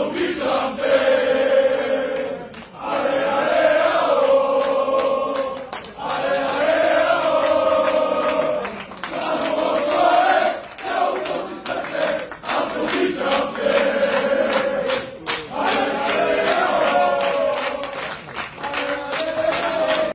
will be.